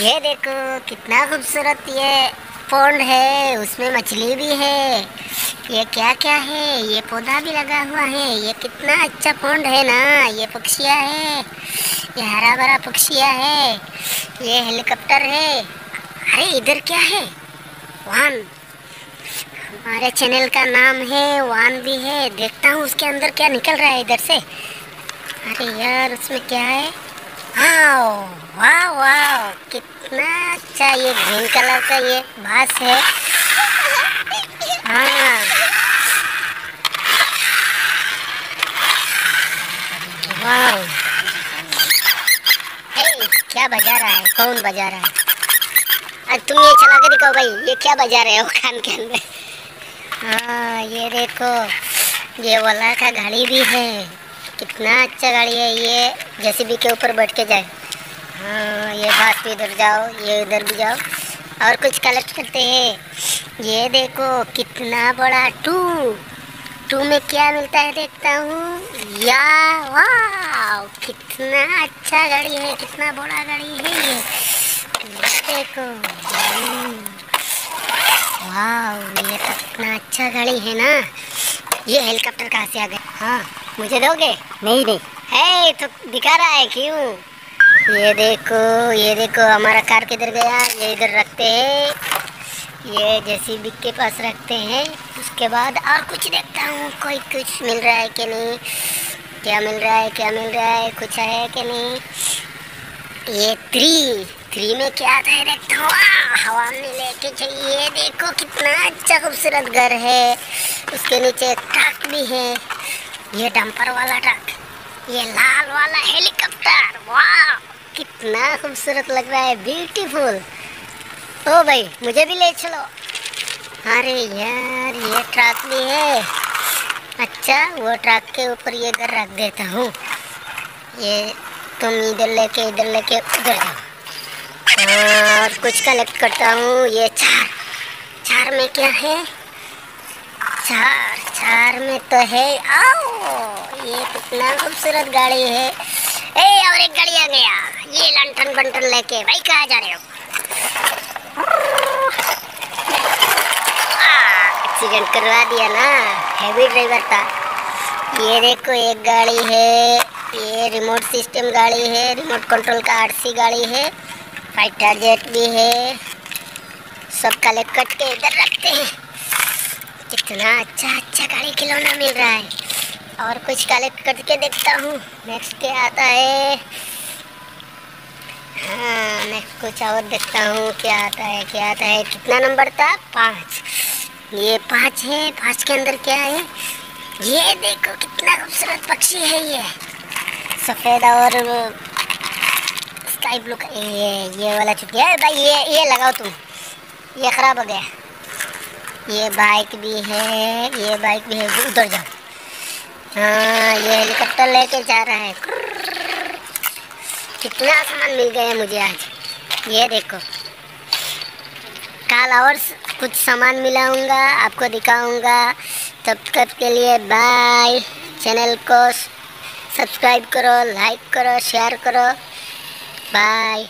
ये देखो, कितना खूबसूरत ये पौंड है, उसमें मछली भी है। ये क्या क्या है? ये पौधा भी लगा हुआ है। ये कितना अच्छा पौंड है ना, ये पक्षियाँ है। ये हरा भरा पक्षियाँ है। ये हेलीकॉप्टर है। अरे, इधर क्या है? वान हमारे चैनल का नाम है वान भी है। देखता हूँ उसके अंदर क्या निकल रहा है इधर से। अरे यार, उसमें क्या है? आओ वाह वाह कितना अच्छा ये ग्रीन कलर का ये बास है। हाँ। क्या बजा रहा है? कौन बजा रहा है? अब तुम ये चला के दिखाओ भाई, ये क्या बजा रहे हो खान के अंदर? हाँ ये देखो, ये वाला का गाड़ी भी है। कितना अच्छा गाड़ी है ये, जेसीबी के ऊपर बैठ के जाए। हाँ ये बात भी इधर जाओ ये इधर भी जाओ। और कुछ कलेक्ट करते हैं। ये देखो कितना बड़ा टू। टू में क्या मिलता है देखता हूँ। या वाह कितना अच्छा गाड़ी है कितना बड़ा गाड़ी है ये। देखो वाह ये तो कितना अच्छा गाड़ी है ना। ये हेलीकॉप्टर कहाँ से आ गए हाँ मुझे दोगे? नहीं नहीं। है तो दिखा रहा है क्यों? ये देखो ये देखो, हमारा कार किधर गया? ये इधर रखते हैं। ये जैसी के पास रखते हैं। उसके बाद और कुछ देखता हूँ, कोई कुछ मिल रहा है कि नहीं? क्या मिल रहा है, क्या मिल रहा है, कुछ है कि नहीं? ये थ्री थ्री में क्या आता है देखता हूँ। हवा में लेके चाहिए ये देखो, कितना अच्छा खूबसूरत घर है। उसके नीचे ट्रक भी है। ये डंपर वाला ट्रक। ये लाल वाला हेलीकॉप्टर। वाह, कितना खूबसूरत लग रहा है ब्यूटीफुल ओ भाई, मुझे भी ले चलो। अरे यार, ये ट्रक भी है। अच्छा वो ट्रक के ऊपर ये घर रख देता हूँ। ये तुम इधर लेके इधर लेके, उधर जाओ। और कुछ कलेक्ट करता हूँ, ये चार। चार में क्या है? चार चार में तो है। आओ, ये कितना खूबसूरत गाड़ी है। ए, और एक गाड़ी आ गया। ये लंटन बंटन लेके, भाई कहाँ जा रहे हो? एक्सीडेंट करवा दिया ना हैवी ड्राइवर था। ये देखो, एक गाड़ी है। ये रिमोट सिस्टम गाड़ी है। रिमोट कंट्रोल का आरसी गाड़ी है। फाइटर जेट भी है। सब कलेक्ट कट के इधर रखते हैं। कितना अच्छा अच्छा गाड़ी खिलौना मिल रहा है। और कुछ कलेक्ट करके देखता हूँ। नेक्स्ट क्या आता है? हाँ नेक्स्ट कुछ और देखता हूँ, क्या आता है, क्या आता है। कितना नंबर था? पाँच। ये पाँच है। पाँच के अंदर क्या है? ये देखो, कितना खूबसूरत पक्षी है ये। सफ़ेद और स्काई ब्लू का ये ये वाला है भाई, ये ये लगाओ तुम। ये ख़राब हो गया। ये बाइक भी है, ये बाइक भी है उधर जाओ हाँ ये हेलीकॉप्टर लेके जा रहा है। कितना सामान मिल गया मुझे आज। ये देखो। कल और कुछ सामान मिलाऊँगा, आपको दिखाऊँगा। तब तक के लिए बाय चैनल को सब्सक्राइब करो लाइक करो शेयर करो। बाय